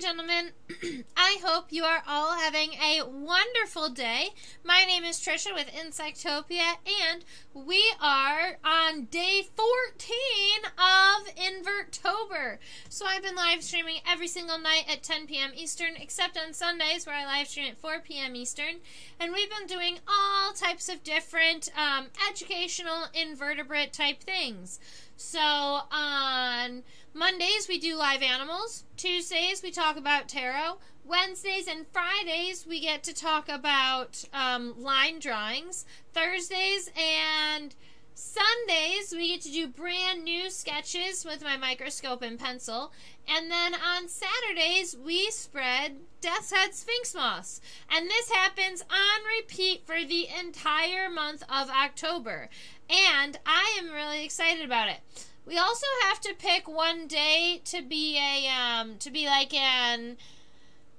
and gentlemen, I hope you are all having a wonderful day. My name is Trisha with Insectopia, and we are on day 14 of Invertober. So I've been live streaming every single night at 10 p.m. Eastern, except on Sundays where I live stream at 4 p.m. Eastern. And we've been doing all types of different um, educational invertebrate type things. So on Mondays we do live animals. Tuesdays we talk about tarot. Wednesdays and Fridays we get to talk about um, line drawings. Thursdays and Sundays we get to do brand new sketches with my microscope and pencil. And then on Saturdays we spread Death's Head Sphinx Moths. And this happens on repeat for the entire month of October and I am really excited about it. We also have to pick one day to be a um, to be like an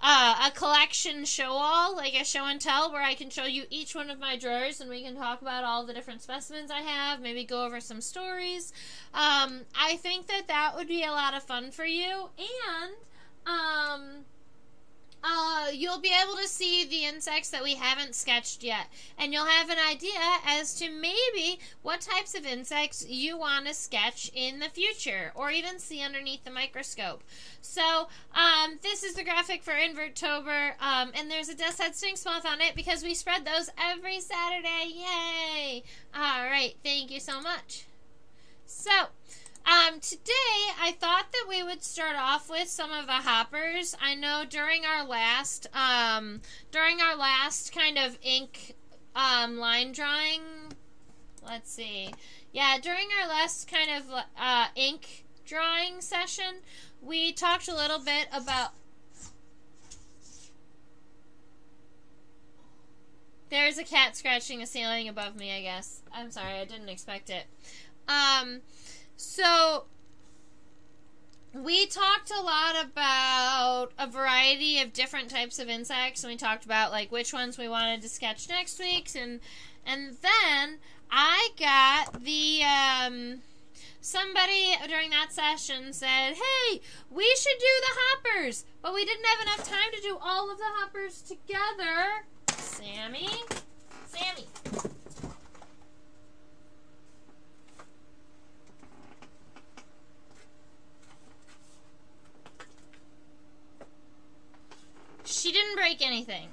uh, a collection show all, like a show and tell, where I can show you each one of my drawers and we can talk about all the different specimens I have, maybe go over some stories. Um, I think that that would be a lot of fun for you, and um, uh, you'll be able to see the insects that we haven't sketched yet. And you'll have an idea as to maybe what types of insects you want to sketch in the future or even see underneath the microscope. So, um, this is the graphic for Invertober, um, and there's a Death's Head Sphinx Moth on it because we spread those every Saturday. Yay! Alright, thank you so much. So, um, today, I thought that we would start off with some of the hoppers. I know during our last, um, during our last kind of ink, um, line drawing, let's see. Yeah, during our last kind of, uh, ink drawing session, we talked a little bit about There's a cat scratching the ceiling above me, I guess. I'm sorry, I didn't expect it. Um, so, we talked a lot about a variety of different types of insects, and we talked about like which ones we wanted to sketch next week, and and then I got the um, somebody during that session said, "Hey, we should do the hoppers," but we didn't have enough time to do all of the hoppers together. Sammy, Sammy. She didn't break anything.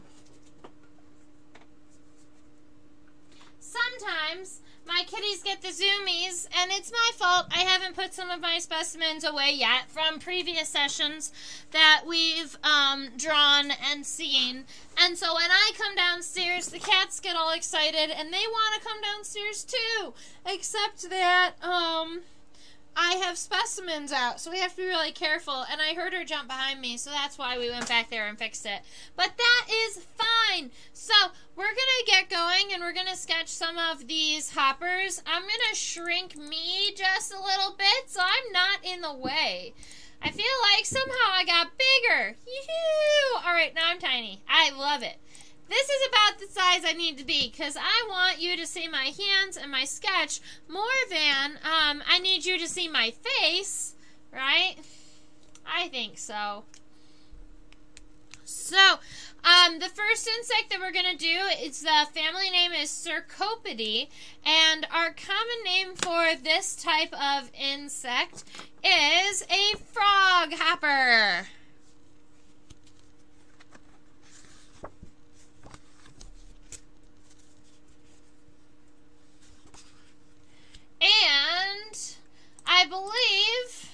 Sometimes my kitties get the zoomies, and it's my fault I haven't put some of my specimens away yet from previous sessions that we've um, drawn and seen. And so when I come downstairs, the cats get all excited, and they want to come downstairs too. Except that, um, I have specimens out, so we have to be really careful. And I heard her jump behind me, so that's why we went back there and fixed it. But that is fine. So we're going to get going and we're going to sketch some of these hoppers. I'm going to shrink me just a little bit so I'm not in the way. I feel like somehow I got bigger. All right, now I'm tiny. I love it. This is about the size I need to be because I want you to see my hands and my sketch more than um, I need you to see my face, right? I think so. So, um, the first insect that we're going to do is the family name is Cercopidae, and our common name for this type of insect is a frog hopper. And I believe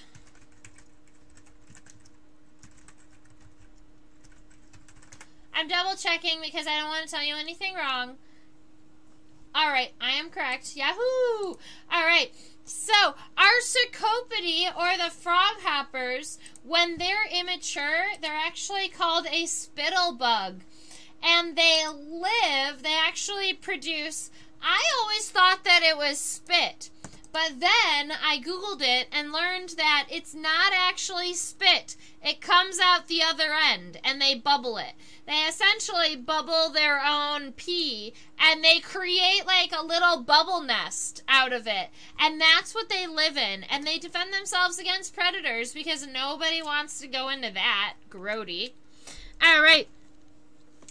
I'm double checking because I don't want to tell you anything wrong. All right, I am correct. Yahoo! All right. So, our Cercopidae, or the frog hoppers, when they're immature, they're actually called a spittle bug. And they live, they actually produce, I always thought that it was spit. But then I Googled it and learned that it's not actually spit. It comes out the other end and they bubble it. They essentially bubble their own pee and they create like a little bubble nest out of it. And that's what they live in. And they defend themselves against predators because nobody wants to go into that. Grody. All right.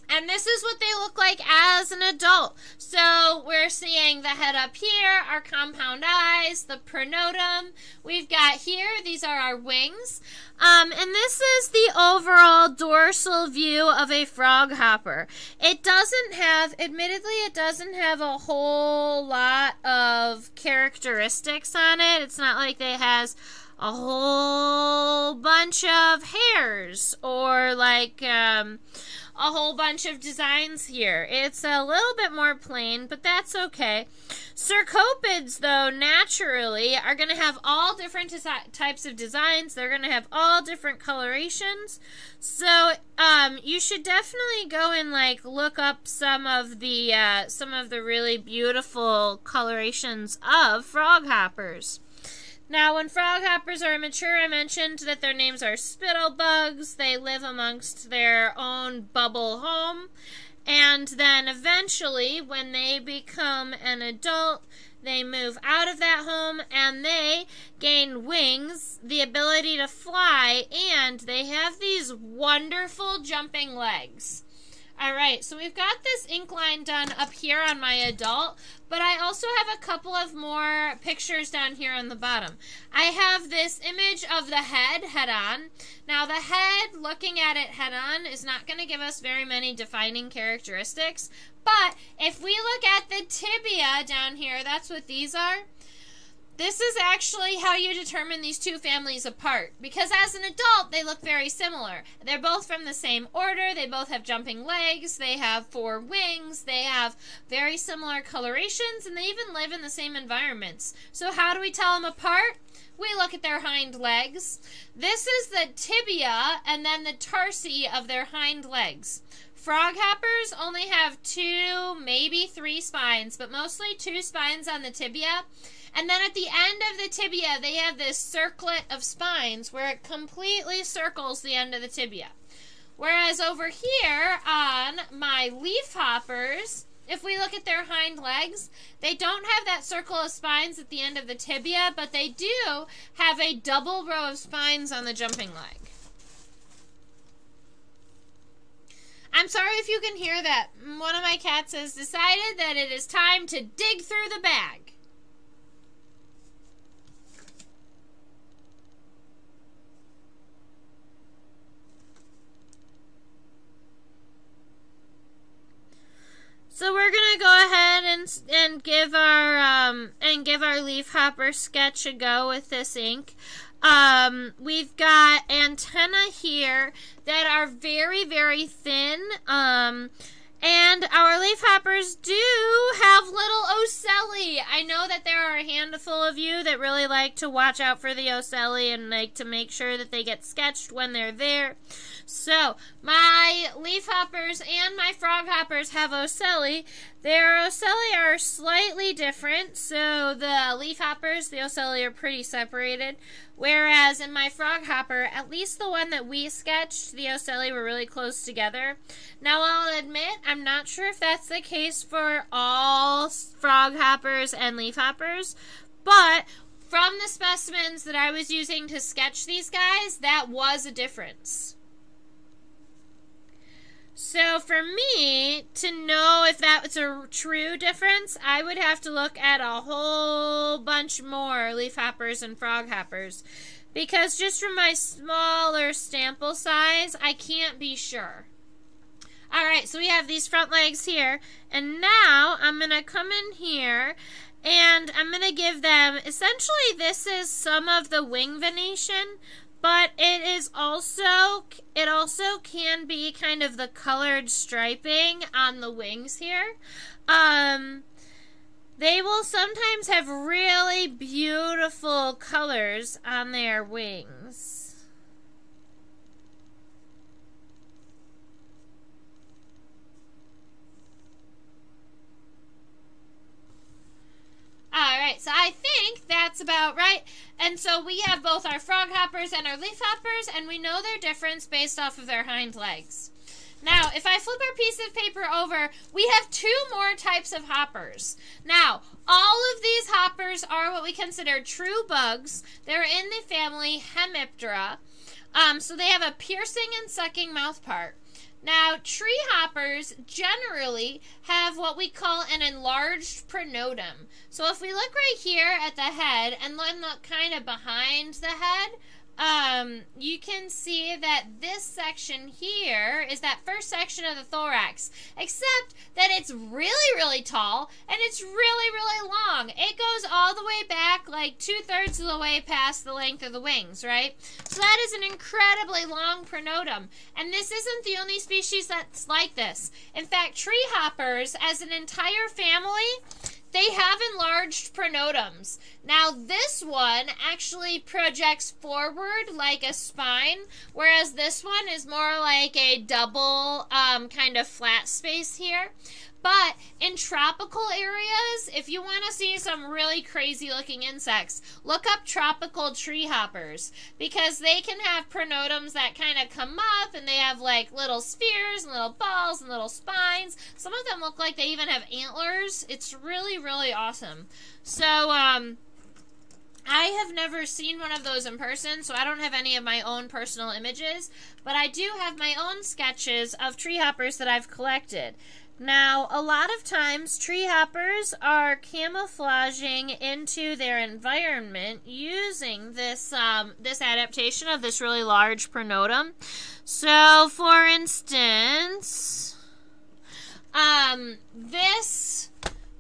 And this is what they look like as an adult. So we're seeing the head up here, our compound eyes, the pronotum. We've got here, these are our wings. Um, and this is the overall dorsal view of a frog hopper. It doesn't have, admittedly, it doesn't have a whole lot of characteristics on it. It's not like it has a whole bunch of hairs or like, um, a whole bunch of designs here. It's a little bit more plain, but that's okay. Cercopids, though, naturally are going to have all different types of designs. They're going to have all different colorations. So, um, you should definitely go and like look up some of the uh, some of the really beautiful colorations of frog hoppers. Now, when froghoppers are immature, I mentioned that their names are spittlebugs. They live amongst their own bubble home. And then eventually, when they become an adult, they move out of that home and they gain wings, the ability to fly, and they have these wonderful jumping legs. All right, so we've got this ink line done up here on my adult, but I also have a couple of more pictures down here on the bottom. I have this image of the head head on. Now, the head, looking at it head on, is not going to give us very many defining characteristics, but if we look at the tibia down here, that's what these are. This is actually how you determine these two families apart. Because as an adult, they look very similar. They're both from the same order. They both have jumping legs. They have four wings. They have very similar colorations. And they even live in the same environments. So, how do we tell them apart? We look at their hind legs. This is the tibia and then the tarsi of their hind legs. Frog hoppers only have two, maybe three spines, but mostly two spines on the tibia. And then at the end of the tibia, they have this circlet of spines where it completely circles the end of the tibia. Whereas over here on my leaf hoppers, if we look at their hind legs, they don't have that circle of spines at the end of the tibia, but they do have a double row of spines on the jumping leg. I'm sorry if you can hear that. One of my cats has decided that it is time to dig through the bag. So we're gonna go ahead and and give our um, and give hopper sketch a go with this ink. Um, we've got antenna here that are very very thin. Um, and our leaf hoppers do have little ocelli. I know that there are a handful of you that really like to watch out for the ocelli and like to make sure that they get sketched when they're there. So, my leaf hoppers and my frog hoppers have ocelli. Their ocelli are slightly different. So, the leaf hoppers, the ocelli are pretty separated. Whereas in my frog hopper, at least the one that we sketched, the ocelli were really close together. Now, I'll admit, I'm not sure if that's the case for all frog hoppers and leaf hoppers, but from the specimens that I was using to sketch these guys, that was a difference. So for me to know if that was a true difference, I would have to look at a whole bunch more leaf hoppers and frog hoppers. Because just from my smaller sample size, I can't be sure. Alright, so we have these front legs here. And now I'm going to come in here and I'm going to give them, essentially this is some of the wing venation, but it is also it also can be kind of the colored striping on the wings here um they will sometimes have really beautiful colors on their wings All right, so I think that's about right. And so we have both our frog hoppers and our leaf hoppers, and we know their difference based off of their hind legs. Now, if I flip our piece of paper over, we have two more types of hoppers. Now, all of these hoppers are what we consider true bugs. They're in the family Hemiptera. Um, so they have a piercing and sucking mouth part. Now, tree hoppers generally have what we call an enlarged pronotum. So if we look right here at the head and then look kind of behind the head, um, you can see that this section here is that first section of the thorax, except that it's really, really tall and it's really, really long. It goes all the way back like two thirds of the way past the length of the wings, right? So that is an incredibly long pronotum. And this isn't the only species that's like this. In fact, tree hoppers, as an entire family, they have enlarged pronotums. Now, this one actually projects forward like a spine, whereas this one is more like a double um, kind of flat space here. But in tropical areas, if you want to see some really crazy looking insects, look up tropical tree hoppers because they can have pronotums that kind of come up and they have like little spheres and little balls and little spines. Some of them look like they even have antlers. It's really, really awesome. So, um, I have never seen one of those in person, so I don't have any of my own personal images, but I do have my own sketches of tree hoppers that I've collected. Now, a lot of times tree hoppers are camouflaging into their environment using this um, this adaptation of this really large pronotum. So, for instance, um, this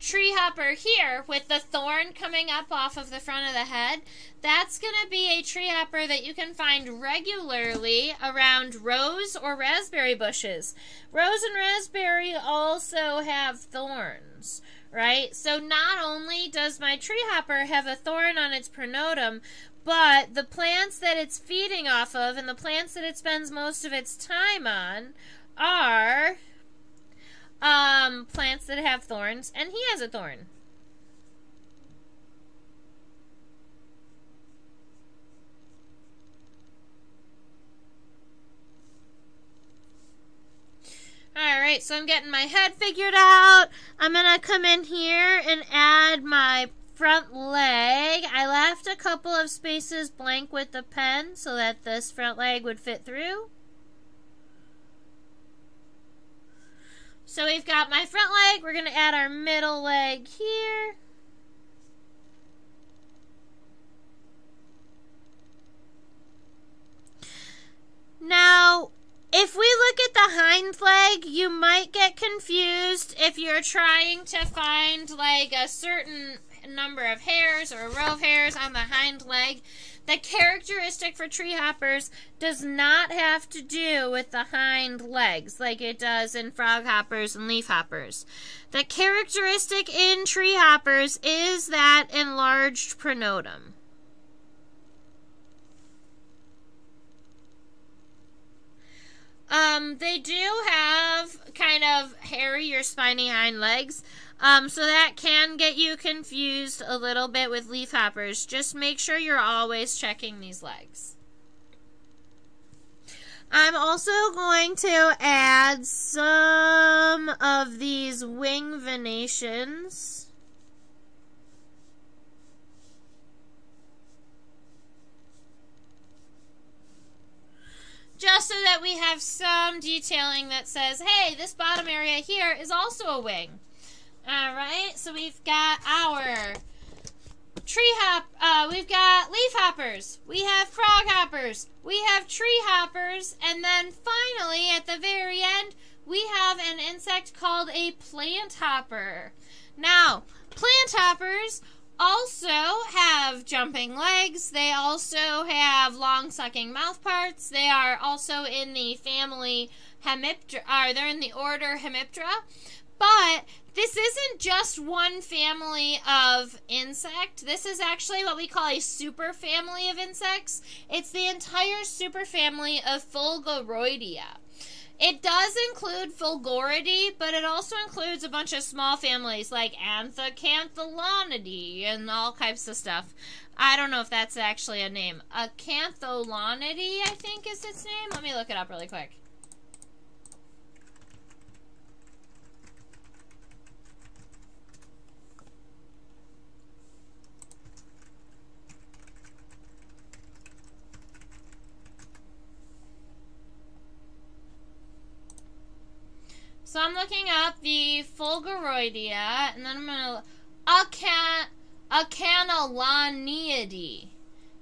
tree hopper here with the thorn coming up off of the front of the head, that's going to be a tree hopper that you can find regularly around rose or raspberry bushes. Rose and raspberry also have thorns, right? So not only does my tree hopper have a thorn on its pronotum, but the plants that it's feeding off of and the plants that it spends most of its time on are um, plants that have thorns, and he has a thorn. Alright, so I'm getting my head figured out. I'm going to come in here and add my front leg. I left a couple of spaces blank with the pen so that this front leg would fit through. So we've got my front leg. We're going to add our middle leg here. Now, if we look at the hind leg, you might get confused if you're trying to find like a certain number of hairs or a row of hairs on the hind leg. The characteristic for tree hoppers does not have to do with the hind legs like it does in frog hoppers and leaf hoppers. The characteristic in tree hoppers is that enlarged pronotum. Um, they do have kind of hairy or spiny hind legs. Um, so that can get you confused a little bit with leaf hoppers. Just make sure you're always checking these legs. I'm also going to add some of these wing venations. just so that we have some detailing that says, hey, this bottom area here is also a wing. All right, so we've got our tree hop, uh, we've got leaf hoppers, we have frog hoppers, we have tree hoppers, and then finally at the very end, we have an insect called a plant hopper. Now, plant hoppers also have jumping legs. They also have long sucking mouth parts. They are also in the family Hemiptera, or they're in the order Hemiptera. But this isn't just one family of insect. This is actually what we call a superfamily of insects. It's the entire superfamily of Fulgoroidea. It does include Fulgoridae, but it also includes a bunch of small families like Anthocantholonidae and all types of stuff. I don't know if that's actually a name. Acantholonidae, I think is its name. Let me look it up really quick. So I'm looking up the Fulgoroidea, and then I'm gonna Acan Acanaloniidae.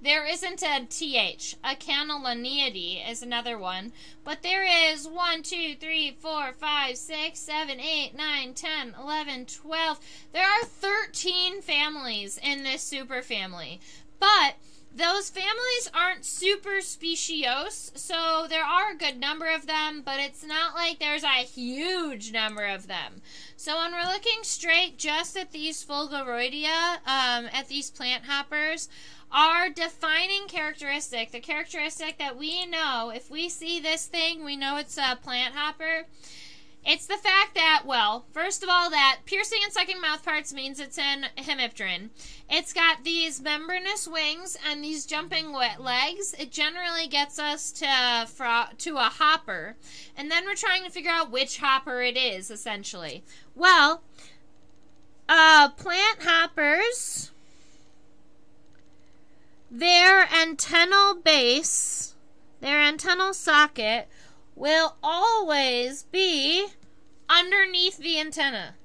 There isn't a th. Acanaloniidae is another one, but there is 1, 2, 3, 4, 5, 6, 7, 8, 9, 10, 11, 12. There are 13 families in this superfamily. But those families aren't super speciose, so there are a good number of them, but it's not like there's a huge number of them. So when we're looking straight just at these Fulgoroidea, um, at these plant hoppers, our defining characteristic, the characteristic that we know, if we see this thing, we know it's a plant hopper, it's the fact that, well, first of all, that piercing and sucking mouth parts means it's in hemipteran. It's got these membranous wings and these jumping legs. It generally gets us to to a hopper, and then we're trying to figure out which hopper it is, essentially. Well, uh, plant hoppers, their antennal base, their antennal socket will always be underneath the antenna.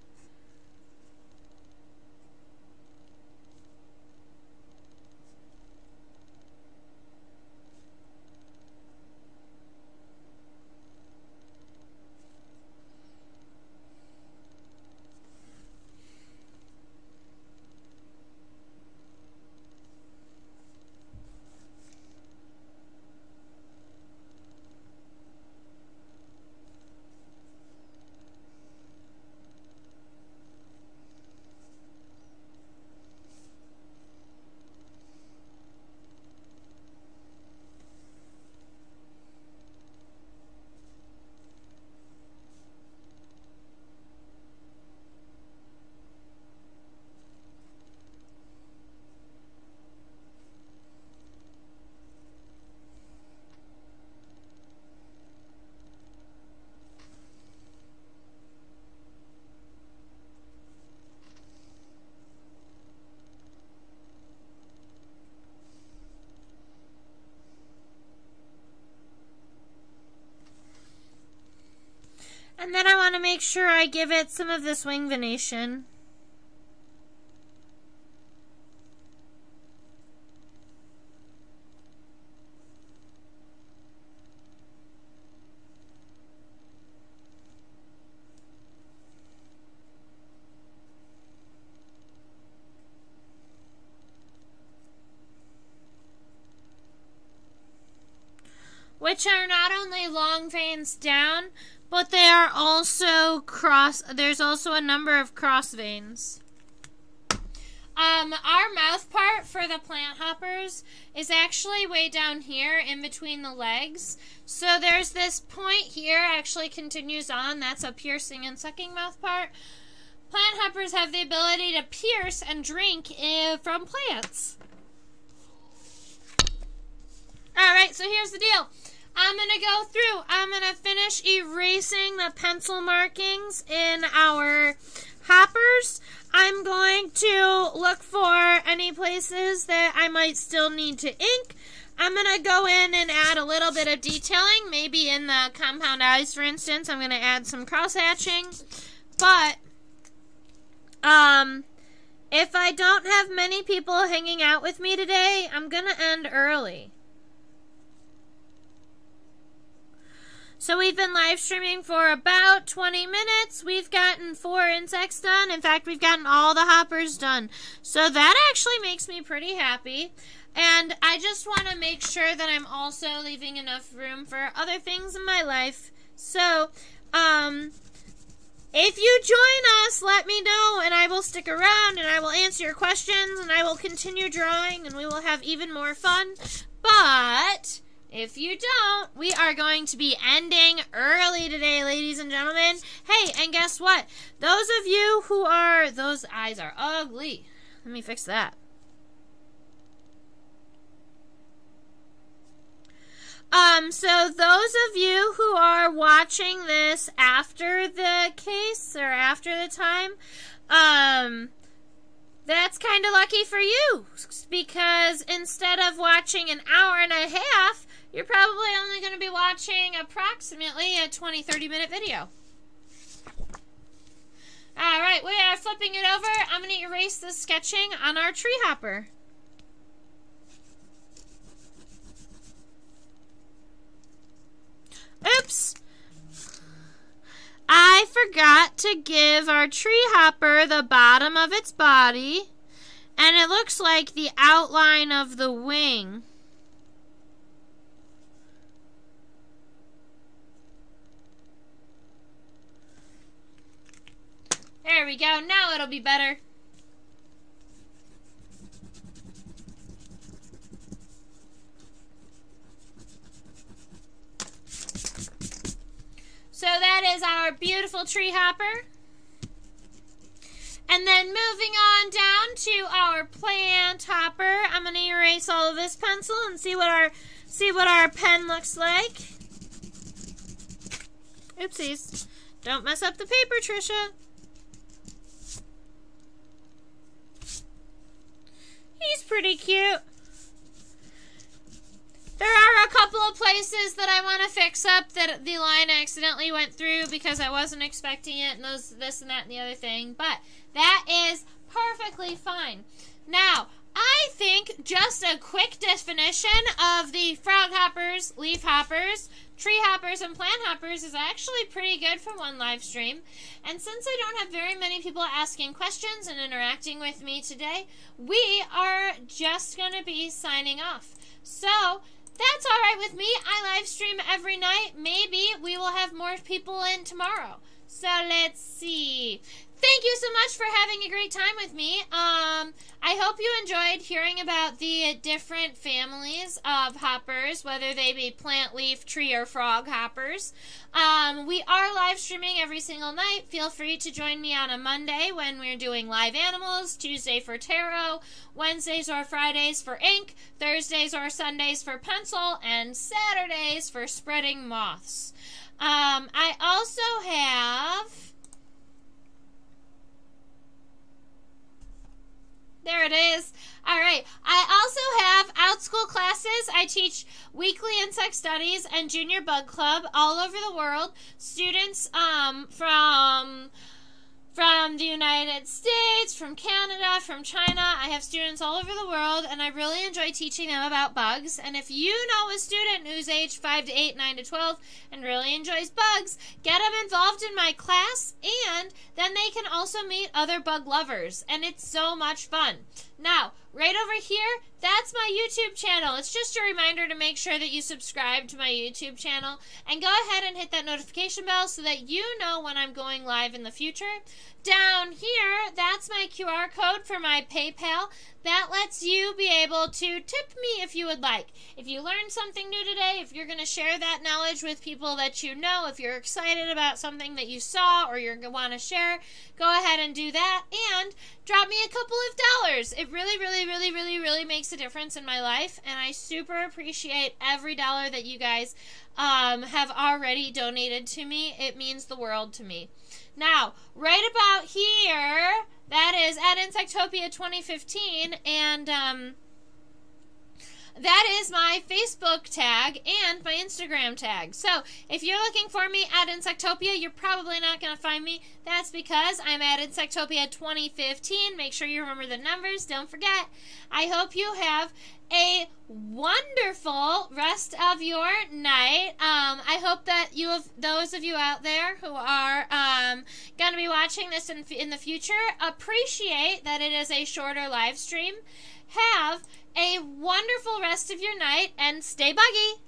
And then I want to make sure I give it some of this wing venation. which are not only long veins down, but they are also cross, there's also a number of cross veins. Um, our mouth part for the plant hoppers is actually way down here in between the legs. So there's this point here actually continues on. That's a piercing and sucking mouth part. Plant hoppers have the ability to pierce and drink from plants. Alright, so here's the deal. I'm going to go through. I'm going to finish erasing the pencil markings in our hoppers. I'm going to look for any places that I might still need to ink. I'm going to go in and add a little bit of detailing. Maybe in the compound eyes, for instance, I'm going to add some cross hatching. But, um, if I don't have many people hanging out with me today, I'm going to end early. So we've been live streaming for about 20 minutes. We've gotten four insects done. In fact, we've gotten all the hoppers done. So that actually makes me pretty happy. And I just want to make sure that I'm also leaving enough room for other things in my life. So, um, if you join us, let me know and I will stick around and I will answer your questions and I will continue drawing and we will have even more fun. But If you don't, we are going to be ending early today, ladies and gentlemen. Hey, and guess what? Those of you who are, those eyes are ugly. Let me fix that. Um, so those of you who are watching this after the case or after the time, um, that's kind of lucky for you because instead of watching an hour and a half, you're probably only going to be watching approximately a 20 30 minute video. All right, we are flipping it over. I'm going to erase the sketching on our tree hopper. Oops. I forgot to give our tree hopper the bottom of its body. And it looks like the outline of the wing. There we go. Now it'll be better. So that is our beautiful tree hopper. And then moving on down to our plant hopper, I'm going to erase all of this pencil and see what our see what our pen looks like. Oopsies. Don't mess up the paper, Trisha. He's pretty cute. There are a couple of places that I want to fix up that the line accidentally went through because I wasn't expecting it and those this and that and the other thing. But that is perfectly fine. Now, I think just a quick definition of the frog hoppers, leaf hoppers, tree hoppers, and plant hoppers is actually pretty good for one live stream. And since I don't have very many people asking questions and interacting with me today, we are just going to be signing off. So, that's all right with me. I live stream every night. Maybe we will have more people in tomorrow. So let's see. Thank you so much for having a great time with me. Um, I hope you enjoyed hearing about the different families of hoppers, whether they be plant, leaf, tree, or frog hoppers. Um, we are live streaming every single night. Feel free to join me on a Monday when we're doing live animals, Tuesday for tarot, Wednesdays or Fridays for ink, Thursdays or Sundays for pencil, and Saturdays for spreading moths. Um, I also have There it is. All right. I also have Outschool classes. I teach weekly insect studies and junior bug club all over the world. Students um, from from the United States, from Canada, from China. I have students all over the world, and I really enjoy teaching them about bugs. And if you know a student who's age 5 to 8, 9 to 12, and really enjoys bugs, get them involved in my class, and then they can also meet other bug lovers. And it's so much fun. Now, right over here, that's my YouTube channel. It's just a reminder to make sure that you subscribe to my YouTube channel and go ahead and hit that notification bell so that you know when I'm going live in the future. Down here, that's my QR code for my PayPal. That lets you be able to tip me if you would like. If you learned something new today, if you're going to share that knowledge with people that you know, if you're excited about something that you saw or you're going to want to share, go ahead and do that and drop me a couple of dollars. It really, really, really, really, really makes a difference in my life, and I super appreciate every dollar that you guys um, have already donated to me. It means the world to me. Now, right about here, that is at Insectopia 2015, and um, that is my Facebook tag and my Instagram tag. So if you're looking for me at Insectopia, you're probably not going to find me. That's because I'm at Insectopia 2015. Make sure you remember the numbers. Don't forget. I hope you have a wonderful rest of your night. Um, I hope that you have those of you out there who are um, going to be watching this in, in the future appreciate that it is a shorter live stream. Have a wonderful rest of your night and stay buggy.